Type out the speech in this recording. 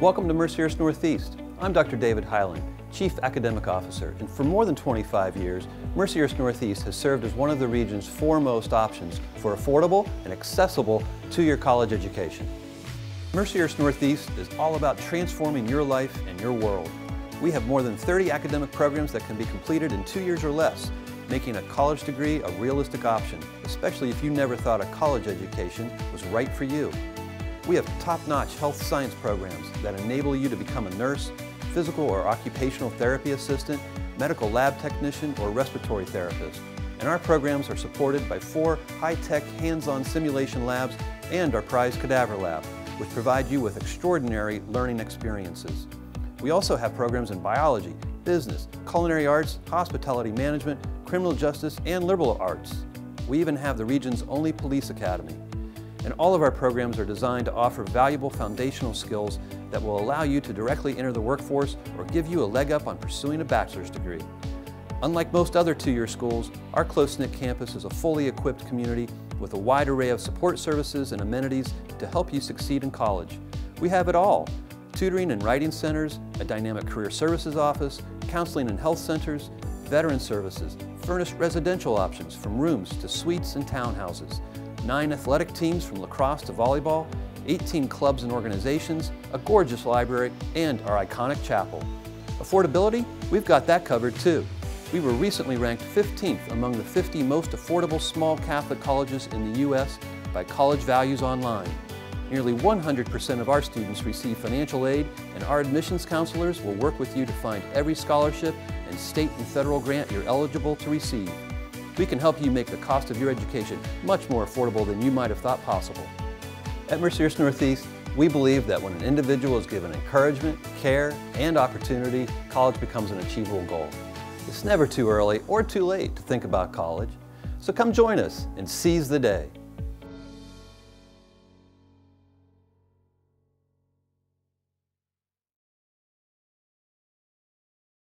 Welcome to Mercyhurst North East. I'm Dr. David Hyland, Chief Academic Officer, and for more than 25 years, Mercyhurst North East has served as one of the region's foremost options for affordable and accessible two-year college education. Mercyhurst North East is all about transforming your life and your world. We have more than 30 academic programs that can be completed in two years or less, making a college degree a realistic option, especially if you never thought a college education was right for you. We have top-notch health science programs that enable you to become a nurse, physical or occupational therapy assistant, medical lab technician, or respiratory therapist. And our programs are supported by four high-tech hands-on simulation labs and our prized cadaver lab, which provide you with extraordinary learning experiences. We also have programs in biology, business, culinary arts, hospitality management, criminal justice, and liberal arts. We even have the region's only police academy and all of our programs are designed to offer valuable foundational skills that will allow you to directly enter the workforce or give you a leg up on pursuing a bachelor's degree. Unlike most other two-year schools, our close-knit campus is a fully equipped community with a wide array of support services and amenities to help you succeed in college. We have it all, tutoring and writing centers, a dynamic career services office, counseling and health centers, veteran services, furnished residential options from rooms to suites and townhouses, nine athletic teams from lacrosse to volleyball, 18 clubs and organizations, a gorgeous library, and our iconic chapel. Affordability? We've got that covered too. We were recently ranked 15th among the 50 most affordable small Catholic colleges in the U.S. by College Values Online. Nearly 100% of our students receive financial aid and our admissions counselors will work with you to find every scholarship and state and federal grant you're eligible to receive. We can help you make the cost of your education much more affordable than you might have thought possible. At Mercyhurst North East, we believe that when an individual is given encouragement, care, and opportunity, college becomes an achievable goal. It's never too early or too late to think about college, so come join us and seize the day.